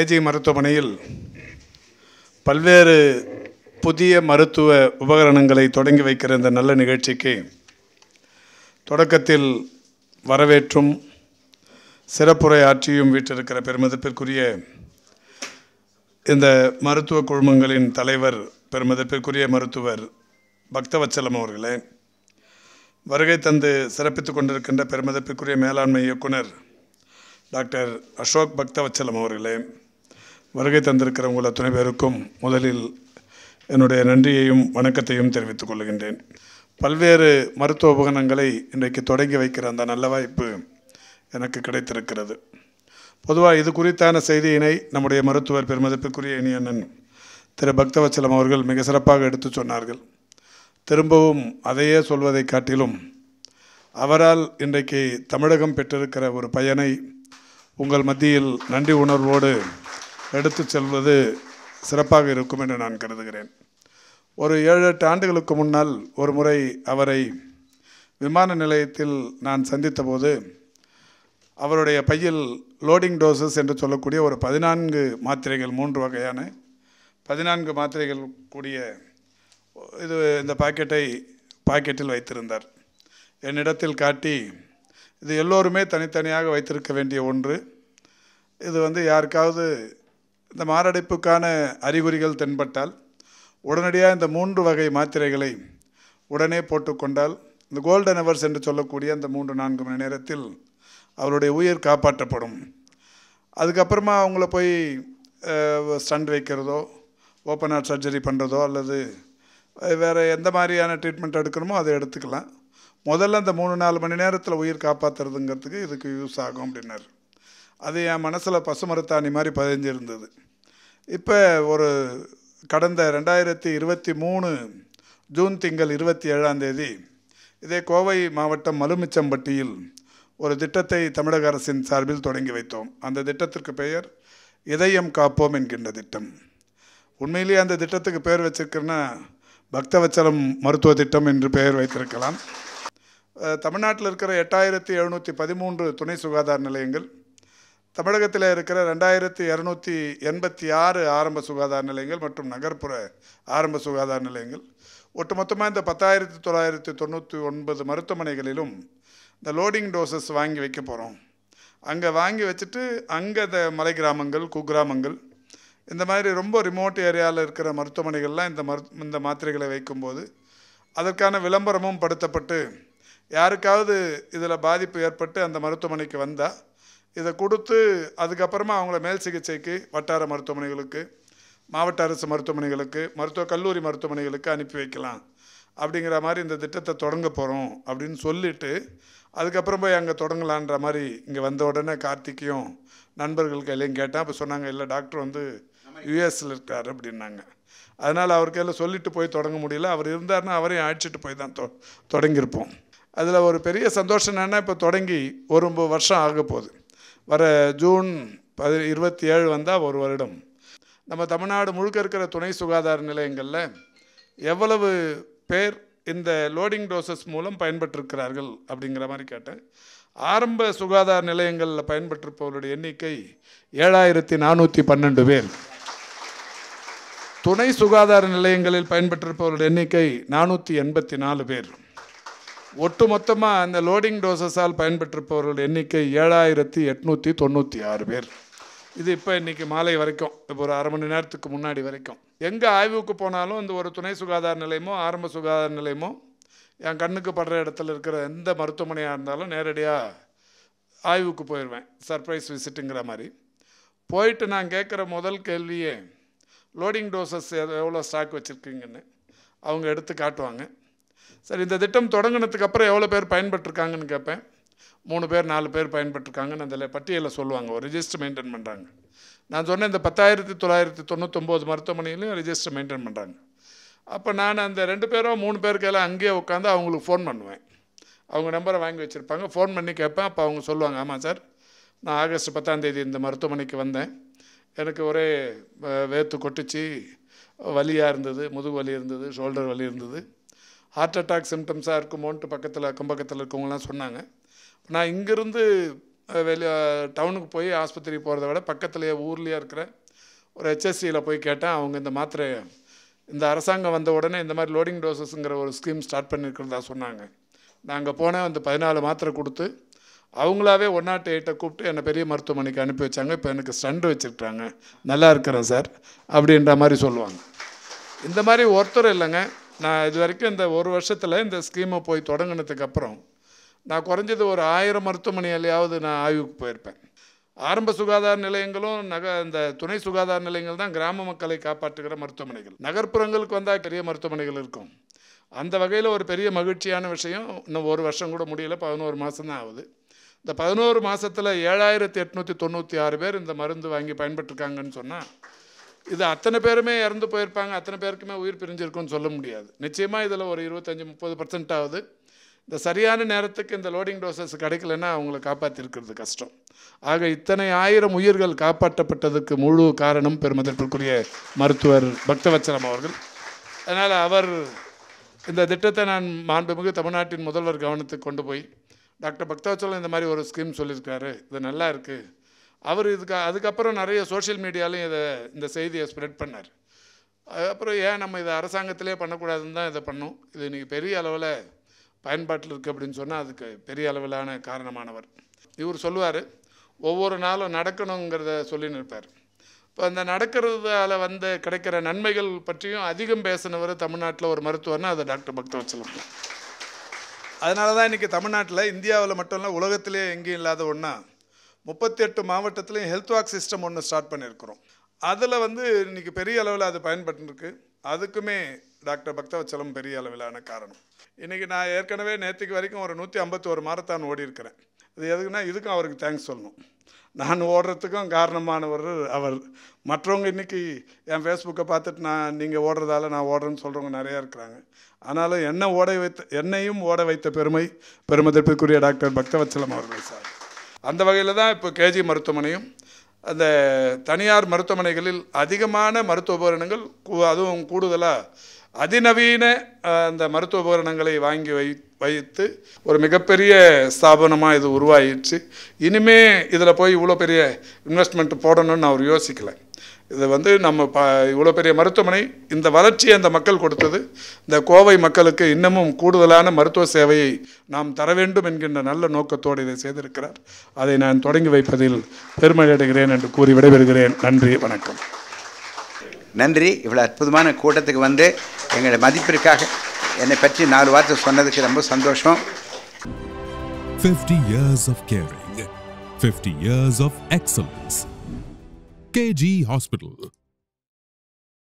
KG மருத்துவமனையில் பல்வேறு புதிய மருத்துவ உபகரணங்களை தொடங்கி வைக்கிற இந்த நல்ல நிகழ்ச்சிக்கு தொடக்கத்தில் வரவேற்றும் சிறப்புரை ஆற்றியும் வீட்டிருக்கிற பெருமதிப்பிற்குரிய இந்த மருத்துவ குழுமங்களின் தலைவர் பெருமதிப்பிற்குரிய மருத்துவர் பக்தவச்சலம் அவர்களே வருகை தந்து சிறப்பித்துக் கொண்டிருக்கின்ற பெருமதிப்பிற்குரிய மேலாண்மை இயக்குனர் டாக்டர் அசோக் பக்தவச்சலம் அவர்களே வருகை தந்திருக்கிற உங்கள் துணை பேருக்கும் முதலில் என்னுடைய நன்றியையும் வணக்கத்தையும் தெரிவித்துக் கொள்கின்றேன். பல்வேறு மருத்துவ உபகரணங்களை இன்றைக்கு தொடங்கி வைக்கிற அந்த நல்ல வாய்ப்பு எனக்கு கிடைத்திருக்கிறது. பொதுவாக இது குறித்தான செய்தியினை நம்முடைய மருத்துவர் பெருமதிப்பிற்குரிய இனியண்ணன் திரு பக்தவச்சலம் அவர்கள் மிக சிறப்பாக எடுத்து சொன்னார்கள். திரும்பவும் அதையே சொல்வதை காட்டிலும் அவரால் இன்றைக்கு தமிழகம் பெற்றிருக்கிற ஒரு பயனை உங்கள் மத்தியில் நன்றி உணர்வோடு எடுத்து செல்வது சிறப்பாக இருக்கும் என்று நான் கருதுகிறேன். ஒரு ஏழு எட்டு ஆண்டுகளுக்கு முன்னால் ஒரு முறை அவரை விமான நிலையத்தில் நான் சந்தித்தபோது அவருடைய பையில் லோடிங் டோசஸ் என்று சொல்லக்கூடிய ஒரு பதினான்கு மாத்திரைகள் மூன்று வகையான பதினான்கு மாத்திரைகள் கூடிய இது இந்த பாக்கெட்டை பாக்கெட்டில் வைத்திருந்தார். என்னிடத்தில் காட்டி இது எல்லோருமே தனித்தனியாக வைத்திருக்க வேண்டிய ஒன்று. இது வந்து யாருக்காவது இந்த மாரடைப்புக்கான அறிகுறிகள் தென்பட்டால் உடனடியாக இந்த மூன்று வகை மாத்திரைகளை உடனே போட்டுக்கொண்டால் இந்த கோல்டன் அவர்ஸ் என்று சொல்லக்கூடிய அந்த மூன்று நான்கு மணி நேரத்தில் அவருடைய உயிர் காப்பாற்றப்படும். அதுக்கப்புறமா அவங்கள போய் ஸ்டண்ட் வைக்கிறதோ ஓப்பன் ஹார்ட் சர்ஜரி பண்ணுறதோ அல்லது வேறு எந்த மாதிரியான ட்ரீட்மெண்ட் எடுக்கணுமோ அதை எடுத்துக்கலாம். முதல்ல அந்த மூணு நாலு மணி நேரத்தில் உயிர் காப்பாற்றுறதுங்கிறதுக்கு இதுக்கு யூஸ் ஆகும் அப்படின்னாரு. அது என் மனசில் பசுமரத்தாணி மாதிரி பதிஞ்சிருந்தது. இப்போ ஒரு கடந்த ரெண்டாயிரத்தி இருபத்தி மூணு ஜூன் திங்கள் இருபத்தி ஏழாம் தேதி இதே கோவை மாவட்டம் மலுமிச்சம்பட்டியில் ஒரு திட்டத்தை தமிழக அரசின் சார்பில் தொடங்கி வைத்தோம். அந்த திட்டத்திற்கு பெயர் இதயம் காப்போம் என்கின்ற திட்டம். உண்மையிலேயே அந்த திட்டத்துக்கு பெயர் வச்சிருக்கிறேன்னா பக்தவச்சலம் மருத்துவ திட்டம் என்று பெயர் வைத்திருக்கலாம். தமிழ்நாட்டில் இருக்கிற எட்டாயிரத்தி எழுநூற்றி பதிமூன்று துணை சுகாதார நிலையங்கள் தமிழகத்தில் இருக்கிற ரெண்டாயிரத்தி இரநூத்தி எண்பத்தி ஆறு ஆரம்ப சுகாதார நிலையங்கள் மற்றும் நகர்ப்புற ஆரம்ப சுகாதார நிலையங்கள். ஒட்டுமொத்தமாக இந்த பத்தாயிரத்தி தொள்ளாயிரத்தி தொண்ணூற்றி ஒன்பது மருத்துவமனைகளிலும் இந்த லோடிங் டோசஸ் வாங்கி வைக்க போகிறோம் அங்கே வாங்கி வச்சுட்டு அங்கே இந்த மலை கிராமங்கள் குக்கிராமங்கள் இந்த மாதிரி ரொம்ப ரிமோட் ஏரியாவில் இருக்கிற மருத்துவமனைகள்லாம் இந்த மரு இந்த மாத்திரைகளை வைக்கும்போது அதற்கான விளம்பரமும் படுத்தப்பட்டு யாருக்காவது இதில் பாதிப்பு ஏற்பட்டு அந்த மருத்துவமனைக்கு வந்தால் இதை கொடுத்து அதுக்கப்புறமா அவங்கள மேல் சிகிச்சைக்கு வட்டார மருத்துவமனைகளுக்கு மாவட்ட அரசு மருத்துவமனைகளுக்கு மருத்துவ கல்லூரி மருத்துவமனைகளுக்கு அனுப்பி வைக்கலாம். அப்படிங்கிற மாதிரி இந்த திட்டத்தை தொடங்க போகிறோம் அப்படின்னு சொல்லிவிட்டு அதுக்கப்புறம் போய் அங்கே தொடங்கலான்ற மாதிரி இங்கே வந்த உடனே கார்த்திக்கையும் நண்பர்கள் கையிலையும் கேட்டேன். அப்போ சொன்னாங்க இல்லை டாக்டர் வந்து யூஎஸில் இருக்கார் அப்படின்னாங்க. அதனால் அவர் கையில் சொல்லிட்டு போய் தொடங்க முடியல. அவர் இருந்தார்னா அவரையும் அழைச்சிட்டு போய் தான் தொ தொடங்கியிருப்போம். அதில் ஒரு பெரிய சந்தோஷம் என்னென்னா இப்போ தொடங்கி ஒரு வருஷம் ஆக போகுது. வர ஜூன் பதி இருபத்தி ஏழு வந்தால் ஒரு வருடம். நம்ம தமிழ்நாடு முழுக்க இருக்கிற துணை சுகாதார நிலையங்களில் எவ்வளவு பேர் இந்த லோடிங் டோசஸ் மூலம் பயன்பட்டிருக்கிறார்கள் அப்படிங்கிற மாதிரி கேட்டேன். ஆரம்ப சுகாதார நிலையங்களில் பயன்பட்டிருப்பவருடைய எண்ணிக்கை ஏழாயிரத்தி நானூற்றி பன்னெண்டு பேர். துணை சுகாதார நிலையங்களில் பயன்பட்டிருப்பவருடைய எண்ணிக்கை நானூற்றி எண்பத்தி நாலு பேர். ஒட்டுமொத்தமாக அந்த லோடிங் டோசஸால் பயன்பெற்றிருப்பவர்கள் எண்ணிக்கை ஏழாயிரத்தி எட்நூற்றி தொண்ணூற்றி ஆறு பேர். இது இப்போ இன்றைக்கி மாலை வரைக்கும். இப்போ ஒரு அரை மணி நேரத்துக்கு முன்னாடி வரைக்கும். எங்கே ஆய்வுக்கு போனாலும் இந்த ஒரு துணை சுகாதார நிலையமோ ஆரம்ப சுகாதார நிலையமோ என் கண்ணுக்கு படுற இடத்துல இருக்கிற எந்த மருத்துவமனையாக இருந்தாலும் நேரடியாக ஆய்வுக்கு போயிடுவேன் சர்ப்ரைஸ் விசிட்டுங்கிற மாதிரி. போயிட்டு நான் கேட்குற முதல் கேள்வியே லோடிங் டோசஸ் எவ்வளோ ஸ்டாக் வச்சுருக்கீங்கன்னு. அவங்க எடுத்து காட்டுவாங்க. சரி இந்த திட்டம் தொடங்கினதுக்கு அப்புறம் எவ்வளோ பேர் பயன்பட்டுருக்காங்கன்னு கேட்பேன். மூணு பேர் நாலு பேர் பயன்பட்டுருக்காங்கன்னு அதில் பட்டியலில் சொல்லுவாங்க. ஒரு ரிஜிஸ்டர் மெயின்டைன் பண்ணுறாங்க நான் சொன்னேன் இந்த பத்தாயிரத்தி தொள்ளாயிரத்தி தொண்ணூத்தொம்போது மருத்துவமனையிலையும் ரிஜிஸ்டர் மெயின்டைன் பண்ணுறாங்க அப்போ நான் அந்த ரெண்டு பேரோ மூணு பேருக்கெல்லாம் அங்கேயே உட்காந்து அவங்களுக்கு ஃபோன் பண்ணுவேன். அவங்க நம்பரை வாங்கி வச்சுருப்பாங்க. ஃபோன் பண்ணி கேட்பேன். அப்போ அவங்க சொல்லுவாங்க ஆமாம் சார் நான் ஆகஸ்ட் பத்தாந்தேதி இந்த மருத்துவமனைக்கு வந்தேன். எனக்கு ஒரே வேத்து கொட்டுச்சு. வலியாக இருந்தது முதுகு வலி இருந்தது ஷோல்டர் வலி இருந்தது. ஹார்ட் அட்டாக் சிம்டம்ஸாக இருக்குமோன்ட்டு பக்கத்தில் அக்கம் பக்கத்தில் இருக்கவங்களாம் சொன்னாங்க. நான் இங்கேருந்து வெளியே டவுனுக்கு போய் ஆஸ்பத்திரிக்கு போகிறத விட பக்கத்துலேயே ஊர்லேயே இருக்கிற ஒரு ஹெச்எஸ்சியில் போய் கேட்டேன். அவங்க இந்த மாத்திரை இந்த அரசாங்கம் வந்த உடனே இந்த மாதிரி லோடிங் டோசஸ்ங்கிற ஒரு ஸ்கீம் ஸ்டார்ட் பண்ணியிருக்கிறதா சொன்னாங்க. நாங்கள் போனேன் வந்து பதினாலு மாத்திரை கொடுத்து அவங்களாவே ஒன் நாட் எயிட்டை கூப்பிட்டு என்னை பெரிய மருத்துவமனைக்கு அனுப்பி வச்சாங்க. இப்போ எனக்கு ஸ்டண்ட் வச்சுருக்குறாங்க. நல்லா இருக்கிறேன் சார் அப்படின்ற மாதிரி சொல்லுவாங்க. இந்த மாதிரி ஒருத்தர் இல்லைங்க. நான் இது வரைக்கும் இந்த ஒரு வருஷத்தில் இந்த ஸ்கீமை போய் தொடங்கினதுக்கப்புறம் நான் குறைஞ்சது ஒரு ஆயிரம் மருத்துவமனையிலையாவது நான் ஆய்வுக்கு போயிருப்பேன். ஆரம்ப சுகாதார நிலையங்களும் நக இந்த துணை சுகாதார நிலையங்கள் தான் கிராம மக்களை காப்பாற்றுகிற மருத்துவமனைகள். நகர்ப்புறங்களுக்கு வந்தால் பெரிய மருத்துவமனைகள் இருக்கும். அந்த வகையில் ஒரு பெரிய மகிழ்ச்சியான விஷயம் இன்னும் ஒரு வருஷம் கூட முடியல பதினோரு மாதம் தான் ஆகுது. இந்த பதினோரு மாதத்தில் ஏழாயிரத்தி எட்நூற்றி தொண்ணூற்றி ஆறு பேர் இந்த மருந்து வாங்கி பயன்பட்டுருக்காங்கன்னு சொன்னால் இது அத்தனை பேருமே இறந்து போயிருப்பாங்க அத்தனை பேருக்குமே உயிர் பிரிஞ்சிருக்கும்னு சொல்ல முடியாது. நிச்சயமாக இதில் ஒரு இருபத்தஞ்சி முப்பது பர்சன்ட் ஆகுது. இந்த சரியான நேரத்துக்கு இந்த லோடிங் டோசஸ் கிடைக்கலன்னா அவங்கள காப்பாற்றிருக்கிறது கஷ்டம். ஆக இத்தனை ஆயிரம் உயிர்கள் காப்பாற்றப்பட்டதுக்கு முழு காரணம் பெருமதிப்பிற்குரிய மருத்துவர் பக்தவச்சலம் அவர்கள். அதனால் அவர் இந்த திட்டத்தை நான் மாண்புமிகு தமிழ்நாட்டின் முதல்வர் கவனத்துக்கு கொண்டு போய் டாக்டர் பக்தவச்சலம் இந்த மாதிரி ஒரு ஸ்கீம் சொல்லியிருக்காரு. இது நல்லா இருக்குது அவர் இதுக்கு அதுக்கப்புறம் நிறைய சோஷியல் மீடியாலையும் இதை இந்த செய்தியை ஸ்ப்ரெட் பண்ணார். அதுக்கப்புறம் ஏன் நம்ம இதை அரசாங்கத்திலே பண்ணக்கூடாதுன்னு தான் இதை பண்ணோம்? இது இன்றைக்கி பெரிய அளவில் பயன்பாட்டில் இருக்குது அப்படின்னு சொன்னால் அதுக்கு பெரிய அளவிலான காரணமானவர். இவர் சொல்லுவார் ஒவ்வொரு நாளும் நடக்கணுங்கிறத சொல்லி நிற்பார். இப்போ அந்த நடக்கிறதால வந்து கிடைக்கிற நன்மைகள் பற்றியும் அதிகம் பேசினவர் தமிழ்நாட்டில் ஒரு மருத்துவர்னா அது டாக்டர் பக்தவச்சலம் தான் அதனால தான் இன்றைக்கி தமிழ்நாட்டில் இந்தியாவில் மட்டும் இல்லை உலகத்திலே எங்கேயும் இல்லாத ஒன்றா முப்பத்தி எட்டு மாவட்டத்துலேயும் ஹெல்த் வாக் சிஸ்டம் ஒன்று ஸ்டார்ட் பண்ணியிருக்கிறோம் அதில் வந்து இன்றைக்கி பெரிய அளவில் அது பயன்பட்டுருக்கு. அதுக்குமே டாக்டர் பக்தவச்சலம் பெரிய அளவிலான காரணம். இன்றைக்கி நான் ஏற்கனவே நேற்றுக்கு வரைக்கும் ஒரு நூற்றி ஐம்பத்தோரு மாரத்தான் ஓடி இருக்கிறேன் இது எதுக்குன்னா இதுக்கும் அவருக்கு தேங்க்ஸ் சொல்லணும். நான் ஓடுறதுக்கும் காரணமானவர் அவர். மற்றவங்க இன்றைக்கி என் ஃபேஸ்புக்கை பார்த்துட்டு நான் நீங்கள் ஓடுறதால நான் ஓடுறேன்னு சொல்கிறவங்க நிறையா இருக்கிறாங்க. ஆனாலும் என்னை ஓட வைத்த என்னையும் ஓட வைத்த பெருமை பெருமதிப்பிற்குரிய டாக்டர் பக்தவச்சலம் அவர்கள் சார். அந்த வகையில் தான் இப்போ கேஜி மருத்துவமனையும் அந்த தனியார் மருத்துவமனைகளில் அதிகமான மருத்துவ உபகரணங்கள் கூ- அதுவும் கூடுதலாக அதிநவீன அந்த மருத்துவ உபகரணங்களை வாங்கி வை வைத்து ஒரு மிகப்பெரிய ஸ்தாபனமாக இது உருவாயிடுச்சு. இனிமே இதில் போய் இவ்வளோ பெரிய இன்வெஸ்ட்மெண்ட் போடணும்னு அவர் யோசிக்கலை. இது வந்து நம்ம ப இவ்வளோ பெரிய மருத்துவமனை இந்த வளர்ச்சியை அந்த மக்கள் கொடுத்தது. இந்த கோவை மக்களுக்கு இன்னமும் கூடுதலான மருத்துவ சேவையை நாம் தர வேண்டும் என்கின்ற நல்ல நோக்கத்தோடு இதை செய்திருக்கிறார். அதை நான் தொடங்கி வைப்பதில் பெருமை அடைகிறேன் என்று கூறி விடைபெறுகிறேன். நன்றி வணக்கம். நன்றி. இவ்வளோ அற்புதமான கூட்டத்துக்கு வந்து எங்களோட மதிப்பிற்காக என்னை பற்றி நாலு வார்த்தை சொன்னதுக்கு ரொம்ப சந்தோஷம். 50 years of caring, 50 years of excellence. KG Hospital,